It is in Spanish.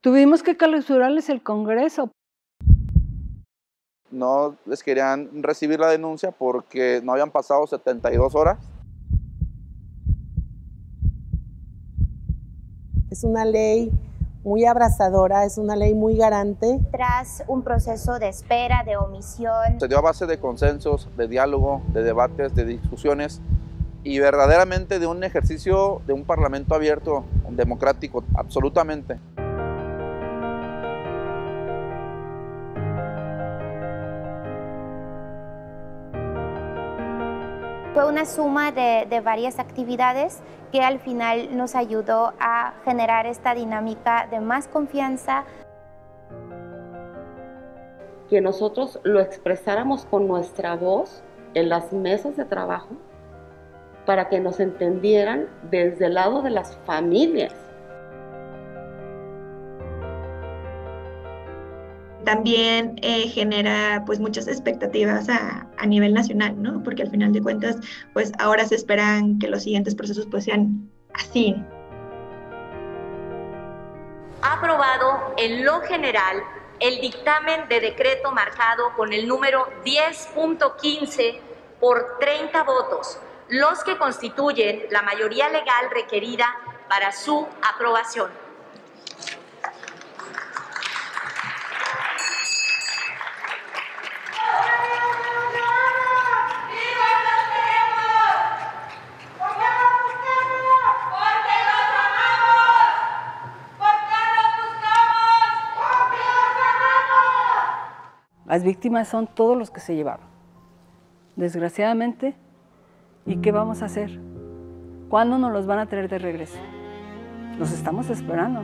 Tuvimos que clausurarles el Congreso. No les querían recibir la denuncia porque no habían pasado 72 horas. Es una ley muy abrazadora, es una ley muy garante. Tras un proceso de espera, de omisión. Se dio a base de consensos, de diálogo, de debates, de discusiones y verdaderamente de un ejercicio de un parlamento abierto, democrático, absolutamente. Fue una suma de, varias actividades que al final nos ayudó a generar esta dinámica de más confianza. Que nosotros lo expresáramos con nuestra voz en las mesas de trabajo para que nos entendieran desde el lado de las familias. También eh, genera pues muchas expectativas a, a, nivel nacional, ¿no? Porque al final de cuentas, pues ahora se esperan que los siguientes procesos pues sean así. Aprobado en lo general el dictamen de decreto marcado con el número 10.15 por 30 votos los que constituyen la mayoría legal requerida para su aprobación. Las víctimas son todos los que se llevaron. Desgraciadamente, ¿Y qué vamos a hacer? ¿Cuándo nos los van a traer de regreso? Los estamos esperando.